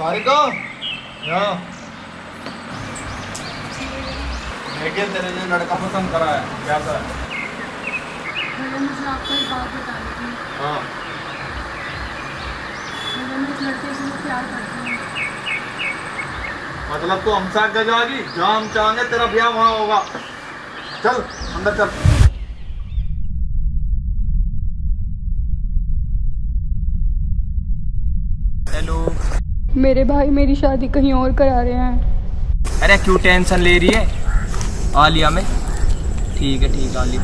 सारिका यहाँ देखिए तेरे लिए लड़का पसंद करा है कैसा है मुझे आपको एक बात बतानी थी। हाँ। लड़के से प्यार करती हूँ। मतलब तू हमसे आगे जाएगी? जहाँ हम चाहेंगे तेरा ब्याह वहाँ होगा। चल अंदर चल। हेलो मेरे भाई मेरी शादी कहीं और करा रहे हैं। अरे क्यों टेंशन ले रही है? आलिया में। ठीक है ठीक है, आलिया।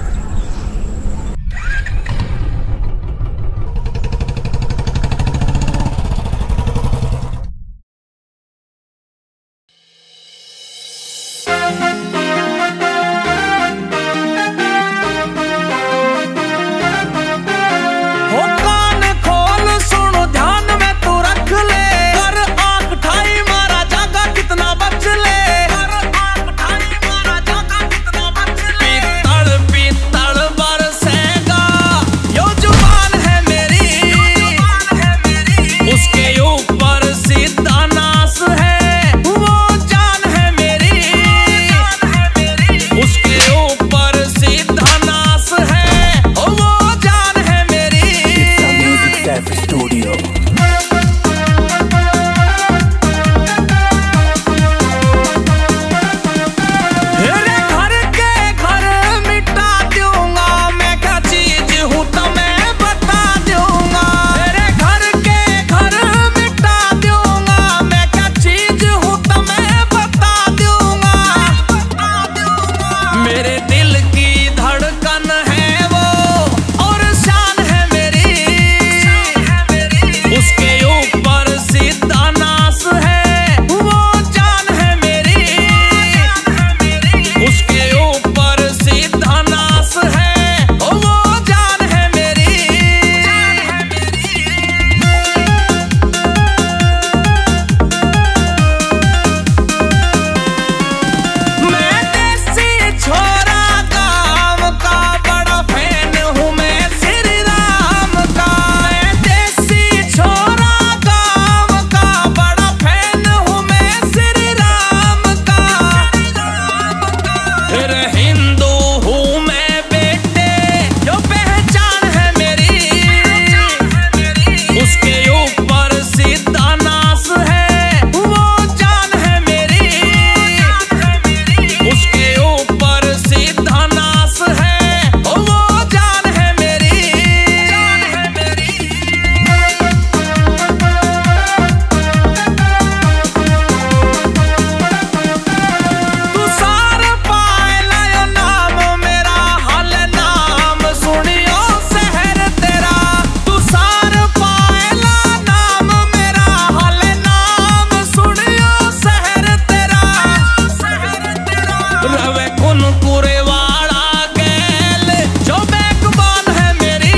रवे कुन कुरे वाला गैल जो बेकबान है मेरी।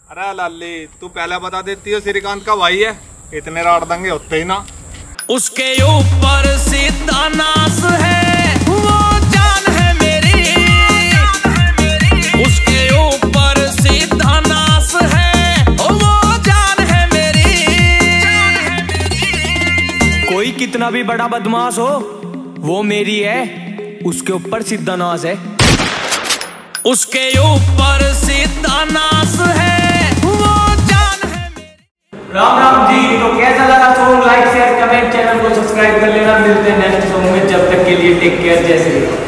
अरे लाली तू पहले बता देती है श्रीकांत का भाई है? इतने राड़ देंगे होते ही ना। उसके ऊपर सीधा नाश है। कितना भी बड़ा बदमाश हो वो मेरी है उसके ऊपर सीधा नाज है। उसके ऊपर सीधा नाज है वो जान है राम राम जी तो कैसा लगा song like share comment channel को सब्सक्राइब कर लेना। मिलते हैं नेक्स्ट सॉन्ग में जब तक के लिए टेक केयर जय श्री राम।